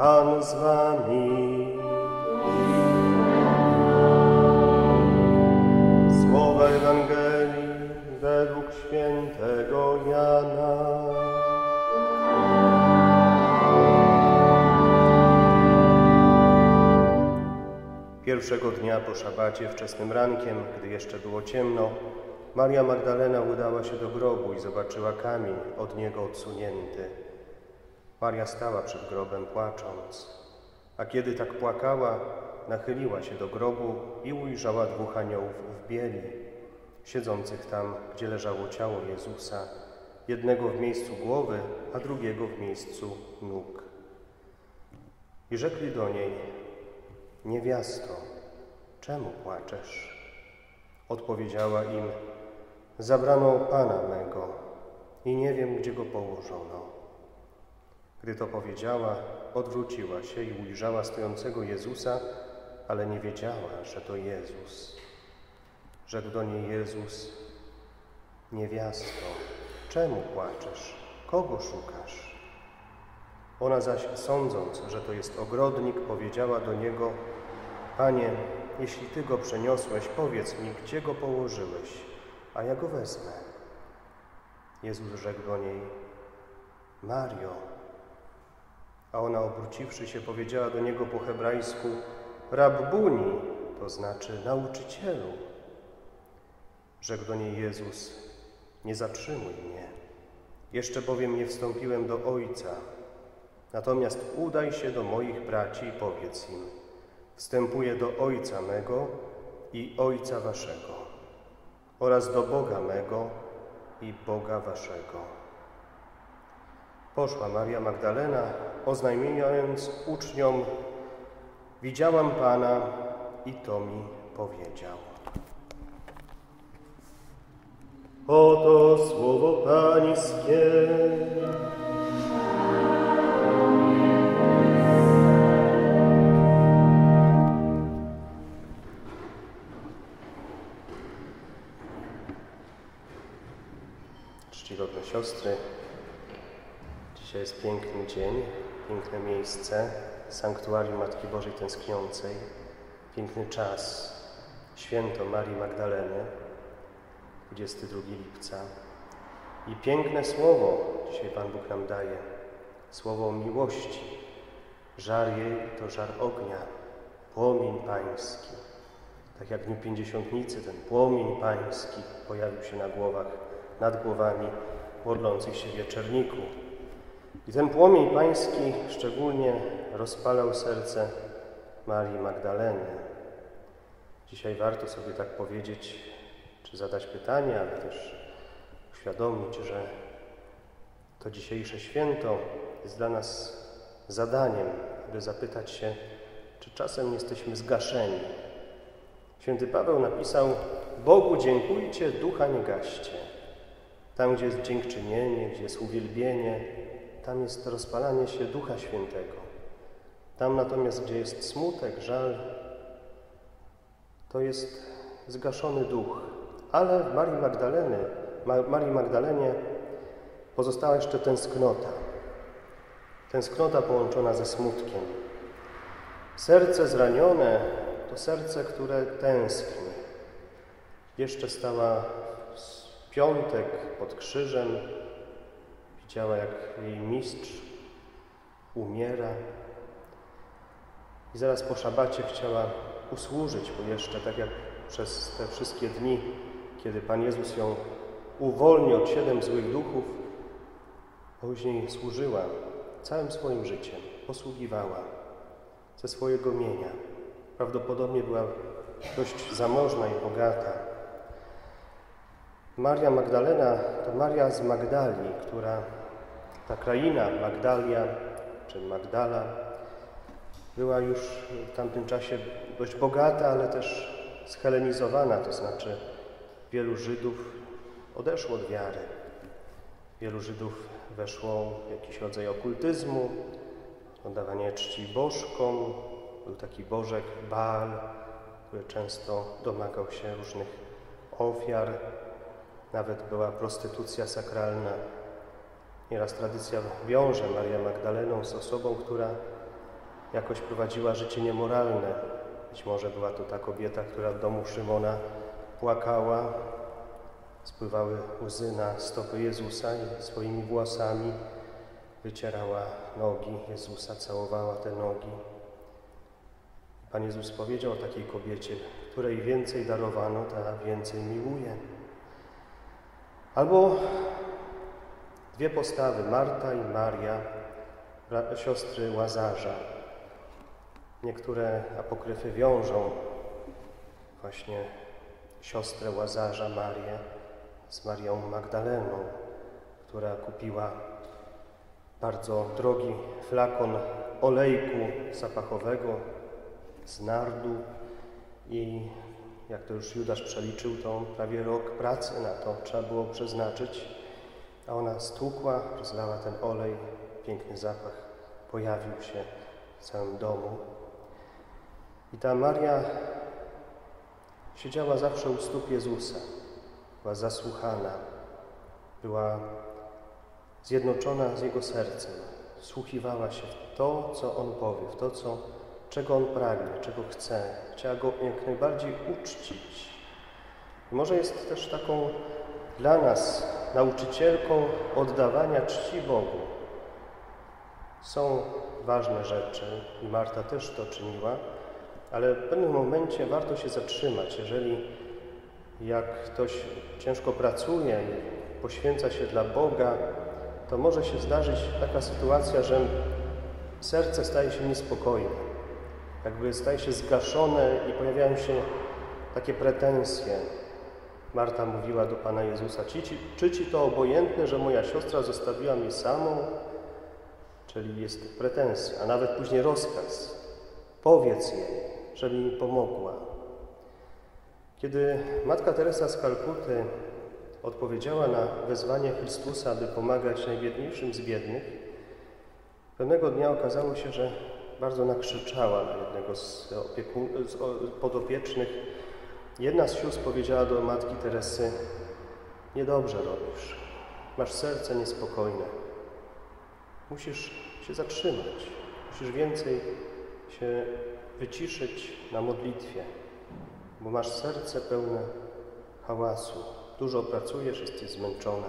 Pan z wami. Słowa Ewangelii według świętego Jana. Pierwszego dnia po szabacie, wczesnym rankiem, gdy jeszcze było ciemno, Maria Magdalena udała się do grobu i zobaczyła kamień od niego odsunięty. Maria stała przed grobem płacząc, a kiedy tak płakała, nachyliła się do grobu i ujrzała dwóch aniołów w bieli, siedzących tam, gdzie leżało ciało Jezusa, jednego w miejscu głowy, a drugiego w miejscu nóg. I rzekli do niej, niewiasto, czemu płaczesz? Odpowiedziała im, zabrano Pana mego i nie wiem, gdzie go położono. Gdy to powiedziała, odwróciła się i ujrzała stojącego Jezusa, ale nie wiedziała, że to Jezus. Rzekł do niej Jezus, niewiasto, czemu płaczesz? Kogo szukasz? Ona zaś, sądząc, że to jest ogrodnik, powiedziała do niego, Panie, jeśli Ty go przeniosłeś, powiedz mi, gdzie go położyłeś, a ja go wezmę. Jezus rzekł do niej, Mario. A ona obróciwszy się, powiedziała do niego po hebrajsku, Rabbuni, to znaczy nauczycielu. Rzekł do niej Jezus, nie zatrzymuj mnie, jeszcze bowiem nie wstąpiłem do Ojca. Natomiast udaj się do moich braci i powiedz im, wstępuję do Ojca mego i Ojca waszego oraz do Boga mego i Boga waszego. Poszła Maria Magdalena, oznajmiając uczniom, widziałam Pana i to mi powiedział. Oto słowo Pańskie. Czcigodne siostry, dzisiaj jest piękny dzień, piękne miejsce, sanktuarium Matki Bożej Tęskniącej, piękny czas, święto Marii Magdaleny, 22 lipca. I piękne słowo dzisiaj Pan Bóg nam daje, słowo miłości. Żar jej to żar ognia, płomień pański. Tak jak w Dniu Pięćdziesiątnicy ten płomień pański pojawił się na głowach nad głowami modlących się wieczerniku. I ten płomień pański szczególnie rozpalał serce Marii Magdaleny. Dzisiaj warto sobie tak powiedzieć, czy zadać pytanie, ale też uświadomić, że to dzisiejsze święto jest dla nas zadaniem, by zapytać się, czy czasem jesteśmy zgaszeni. Święty Paweł napisał: Bogu dziękujcie, ducha nie gaście. Tam, gdzie jest dziękczynienie, gdzie jest uwielbienie, tam jest rozpalanie się Ducha Świętego. Tam natomiast, gdzie jest smutek, żal, to jest zgaszony duch. Ale w Marii, Magdaleny, Marii Magdalenie pozostała jeszcze tęsknota. Tęsknota połączona ze smutkiem. Serce zranione to serce, które tęskni. Jeszcze stała piątek pod krzyżem, widziała jak jej mistrz umiera i zaraz po szabacie chciała usłużyć mu jeszcze, tak jak przez te wszystkie dni, kiedy Pan Jezus ją uwolnił od siedem złych duchów, później służyła całym swoim życiem, posługiwała ze swojego mienia. Prawdopodobnie była dość zamożna i bogata. Maria Magdalena to Maria z Magdalii, która ta kraina Magdalia czy Magdala była już w tamtym czasie dość bogata, ale też schelenizowana, to znaczy wielu Żydów odeszło od wiary. Wielu Żydów weszło w jakiś rodzaj okultyzmu, oddawanie czci bożkom. Był taki bożek Baal, który często domagał się różnych ofiar. Nawet była prostytucja sakralna. Nieraz tradycja wiąże Maria Magdalenę z osobą, która jakoś prowadziła życie niemoralne. Być może była to ta kobieta, która w domu Szymona płakała, spływały łzy na stopy Jezusa i swoimi włosami wycierała nogi Jezusa, całowała te nogi. Pan Jezus powiedział o takiej kobiecie, której więcej darowano, ta więcej miłuje. Albo dwie postawy, Marta i Maria, siostry Łazarza. Niektóre apokryfy wiążą właśnie siostrę Łazarza, Marię, z Marią Magdaleną, która kupiła bardzo drogi flakon olejku zapachowego z nardu i jak to już Judasz przeliczył, to prawie rok pracy na to trzeba było przeznaczyć, a ona stłukła, rozlała ten olej, piękny zapach pojawił się w całym domu. I ta Maria siedziała zawsze u stóp Jezusa, była zasłuchana, była zjednoczona z Jego sercem, wsłuchiwała się w to, co On powie, w to, co, czego On pragnie, czego chce. Chciała Go jak najbardziej uczcić. I może jest też taką dla nas nauczycielką oddawania czci Bogu. Są ważne rzeczy i Marta też to czyniła, ale w pewnym momencie warto się zatrzymać. Jeżeli jak ktoś ciężko pracuje i poświęca się dla Boga, to może się zdarzyć taka sytuacja, że serce staje się niespokojne, jakby staje się zgaszone i pojawiają się takie pretensje. Marta mówiła do Pana Jezusa, czy ci, czy ci to obojętne, że moja siostra zostawiła mnie samą? Czyli jest pretensja, a nawet później rozkaz. Powiedz jej, żeby mi pomogła. Kiedy Matka Teresa z Kalkuty odpowiedziała na wezwanie Chrystusa, aby pomagać najbiedniejszym z biednych, pewnego dnia okazało się, że bardzo nakrzyczała na jednego z, opiekun, z podopiecznych. Jedna z sióstr powiedziała do Matki Teresy, niedobrze robisz, masz serce niespokojne, musisz się zatrzymać, musisz więcej się wyciszyć na modlitwie, bo masz serce pełne hałasu, dużo pracujesz, jesteś zmęczona.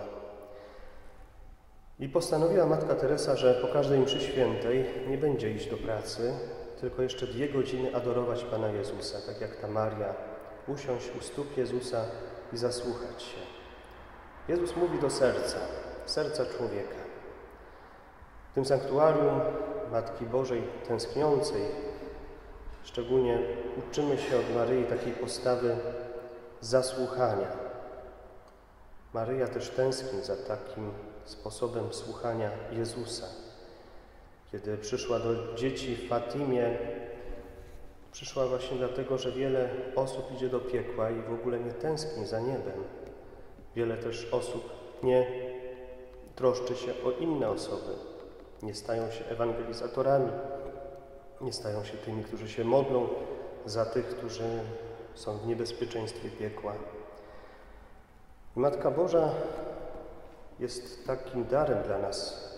I postanowiła Matka Teresa, że po każdej mszy świętej nie będzie iść do pracy, tylko jeszcze dwie godziny adorować Pana Jezusa, tak jak ta Maria, usiąść u stóp Jezusa i zasłuchać się. Jezus mówi do serca, serca człowieka. W tym sanktuarium Matki Bożej tęskniącej szczególnie uczymy się od Maryi takiej postawy zasłuchania, Maryja też tęskni za takim sposobem słuchania Jezusa. Kiedy przyszła do dzieci w Fatimie, przyszła właśnie dlatego, że wiele osób idzie do piekła i w ogóle nie tęskni za niebem. Wiele też osób nie troszczy się o inne osoby, nie stają się ewangelizatorami, nie stają się tymi, którzy się modlą za tych, którzy są w niebezpieczeństwie piekła. Matka Boża jest takim darem dla nas,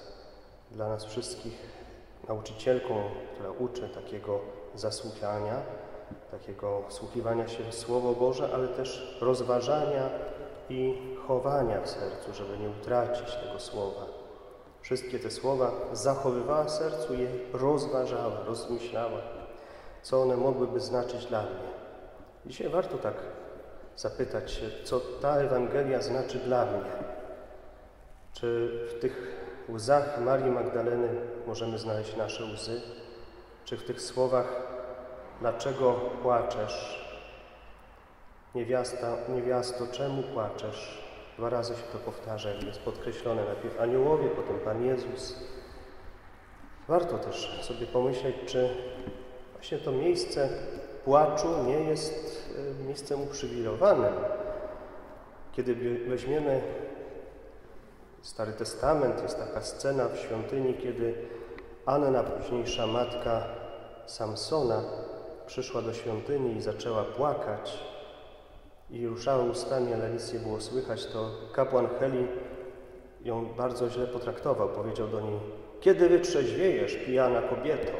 dla nas wszystkich, nauczycielką, która uczy takiego zasłuchania, takiego wsłuchiwania się w Słowo Boże, ale też rozważania i chowania w sercu, żeby nie utracić tego Słowa. Wszystkie te słowa zachowywała w sercu je rozważała, rozmyślała, co one mogłyby znaczyć dla mnie. Dzisiaj warto tak zapytać się, co ta Ewangelia znaczy dla mnie. Czy w tych łzach Marii Magdaleny możemy znaleźć nasze łzy? Czy w tych słowach, dlaczego płaczesz? Niewiasta, niewiasto, czemu płaczesz? Dwa razy się to powtarza, jest podkreślone. Najpierw aniołowie, potem Pan Jezus. Warto też sobie pomyśleć, czy właśnie to miejsce płaczu nie jest e, miejscem uprzywilejowanym. Kiedy weźmiemy Stary Testament, jest taka scena w świątyni, kiedy Anna, późniejsza matka Samsona, przyszła do świątyni i zaczęła płakać i ruszała ustami, ale nic nie było słychać, to kapłan Heli ją bardzo źle potraktował. Powiedział do niej, kiedy wytrzeźwiejesz, pijana kobieto?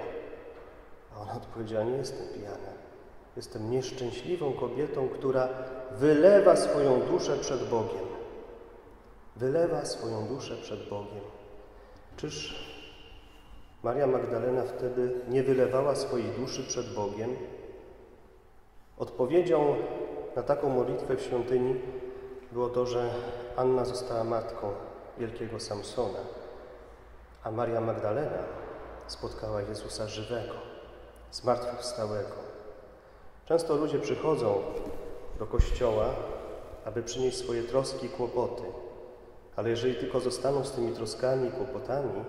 Ona odpowiedziała, nie jestem pijana. Jestem nieszczęśliwą kobietą, która wylewa swoją duszę przed Bogiem. Wylewa swoją duszę przed Bogiem. Czyż Maria Magdalena wtedy nie wylewała swojej duszy przed Bogiem? Odpowiedzią na taką modlitwę w świątyni było to, że Anna została matką wielkiego Samsona, a Maria Magdalena spotkała Jezusa żywego, zmartwychwstałego. Często ludzie przychodzą do kościoła, aby przynieść swoje troski i kłopoty, ale jeżeli tylko zostaną z tymi troskami i kłopotami,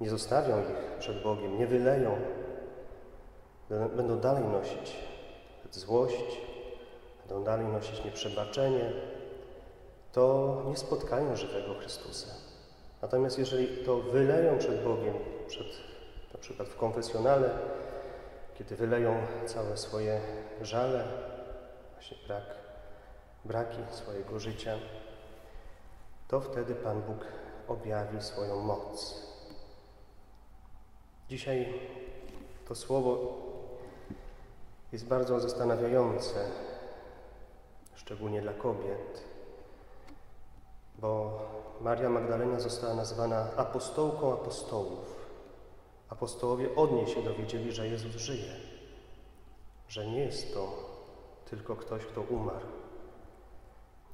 nie zostawią ich przed Bogiem, nie wyleją, będą dalej nosić złość, będą dalej nosić nieprzebaczenie, to nie spotkają żywego Chrystusa. Natomiast jeżeli to wyleją przed Bogiem, przed, na przykład w konfesjonale, kiedy wyleją całe swoje żale, właśnie brak, braki swojego życia, to wtedy Pan Bóg objawi swoją moc. Dzisiaj to słowo jest bardzo zastanawiające, szczególnie dla kobiet, bo Maria Magdalena została nazwana apostołką apostołów. Apostołowie od niej się dowiedzieli, że Jezus żyje, że nie jest to tylko ktoś, kto umarł.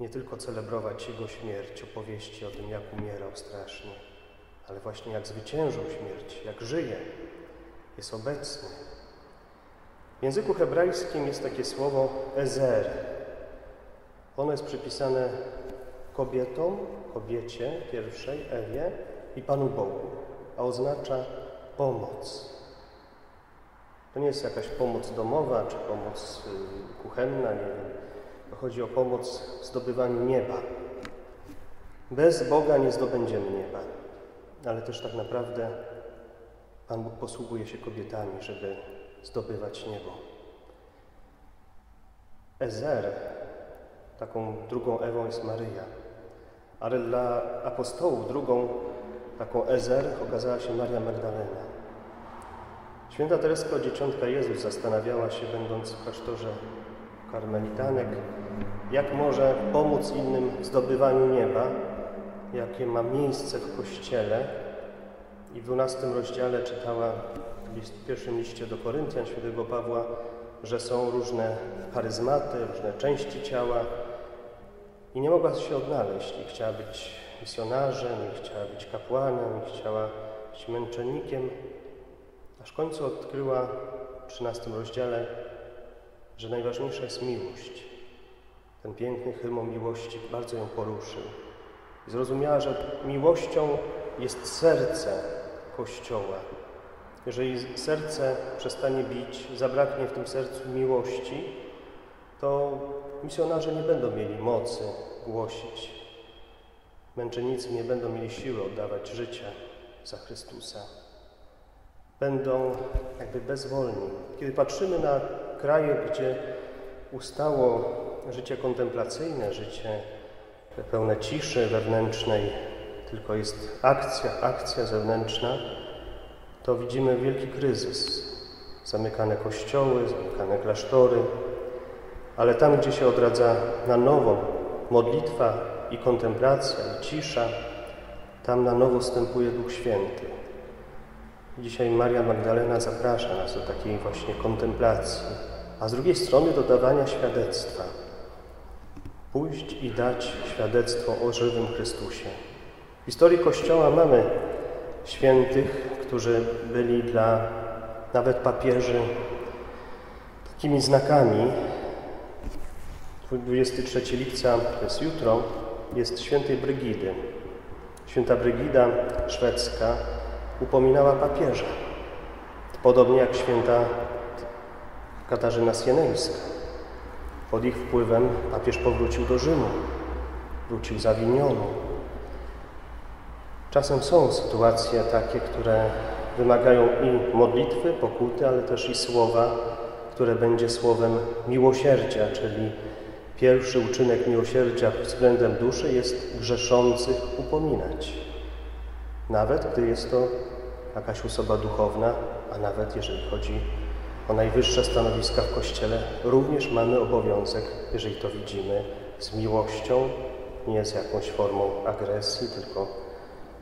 Nie tylko celebrować Jego śmierć, opowieści o tym, jak umierał strasznie, ale właśnie jak zwyciężył śmierć, jak żyje, jest obecny. W języku hebrajskim jest takie słowo ezer. Ono jest przypisane kobietom, kobiecie pierwszej, Ewie i Panu Bogu, a oznacza pomoc. To nie jest jakaś pomoc domowa czy pomoc y, kuchenna, nie wiem. To chodzi o pomoc w zdobywaniu nieba. Bez Boga nie zdobędziemy nieba, ale też tak naprawdę Pan Bóg posługuje się kobietami, żeby zdobywać niebo. Ezer, taką drugą Ewą jest Maryja, ale dla apostołów drugą taką Ezer okazała się Maria Magdalena. Święta Tereska Dzieciątka Jezus zastanawiała się, będąc w klasztorze karmelitanek, jak może pomóc innym w zdobywaniu nieba, jakie ma miejsce w Kościele. I w dwunastym rozdziale czytała w pierwszym liście do Koryntian świętego Pawła, że są różne charyzmaty, różne części ciała i nie mogła się odnaleźć i chciała być misjonarzem, i chciała być kapłanem, i chciała być męczennikiem, aż w końcu odkryła w trzynastym rozdziale, że najważniejsza jest miłość. Ten piękny hymn o miłości bardzo ją poruszył. Zrozumiała, że miłością jest serce Kościoła. Jeżeli serce przestanie bić, zabraknie w tym sercu miłości, to misjonarze nie będą mieli mocy głosić. Męczennicy nie będą mieli siły oddawać życia za Chrystusa. Będą jakby bezwolni. Kiedy patrzymy na kraje, gdzie ustało życie kontemplacyjne, życie pełne ciszy wewnętrznej, tylko jest akcja, akcja zewnętrzna, to widzimy wielki kryzys. Zamykane kościoły, zamykane klasztory, ale tam, gdzie się odradza na nowo modlitwa i kontemplacja i cisza, tam na nowo wstępuje Duch Święty. Dzisiaj Maria Magdalena zaprasza nas do takiej właśnie kontemplacji, a z drugiej strony do dawania świadectwa. Pójść i dać świadectwo o żywym Chrystusie. W historii Kościoła mamy świętych, którzy byli dla nawet papieży takimi znakami. 23 lipca, to jest jutro, jest świętej Brygidy. Święta Brygida szwedzka upominała papieża, podobnie jak święta Katarzyna Sienejska. Pod ich wpływem papież powrócił do Rzymu, wrócił z Awinionu, Czasem są sytuacje takie, które wymagają i modlitwy, pokuty, ale też i słowa, które będzie słowem miłosierdzia, czyli pierwszy uczynek miłosierdzia względem duszy jest grzeszących upominać. Nawet gdy jest to jakaś osoba duchowna, a nawet jeżeli chodzi o najwyższe stanowiska w Kościele, również mamy obowiązek, jeżeli to widzimy, z miłością, nie z jakąś formą agresji, tylko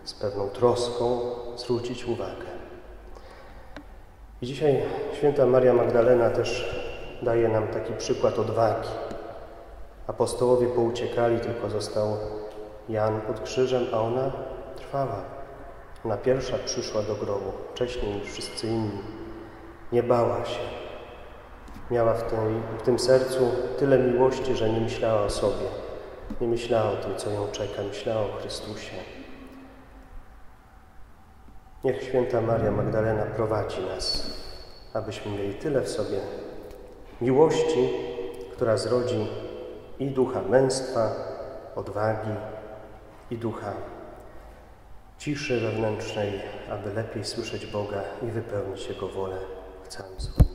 z pewną troską zwrócić uwagę. I dzisiaj święta Maria Magdalena też daje nam taki przykład odwagi. Apostołowie pouciekali, tylko został Jan pod krzyżem, a ona trwała. Ona pierwsza przyszła do grobu, wcześniej niż wszyscy inni. Nie bała się. Miała w tym, w tym sercu tyle miłości, że nie myślała o sobie. Nie myślała o tym, co ją czeka, myślała o Chrystusie. Niech święta Maria Magdalena prowadzi nas, abyśmy mieli tyle w sobie miłości, która zrodzi i ducha męstwa, odwagi, i ducha ciszy wewnętrznej, aby lepiej słyszeć Boga i wypełnić Jego wolę w całym swoim